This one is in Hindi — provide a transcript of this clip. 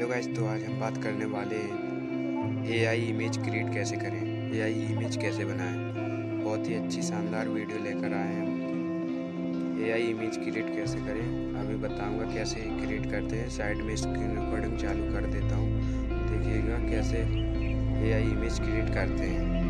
हेलो गाइस तो आज हम बात करने वाले हैं एआई इमेज क्रिएट कैसे करें? एआई इमेज कैसे बनाएँ? बहुत ही अच्छी शानदार वीडियो लेकर आए हैं एआई इमेज क्रिएट कैसे करें? अभी बताऊँगा कैसे क्रिएट करते हैं। साइड में स्क्रीन रिकॉर्डिंग चालू कर देता हूँ। देखिएगा कैसे एआई इमेज क्रिएट करते हैं।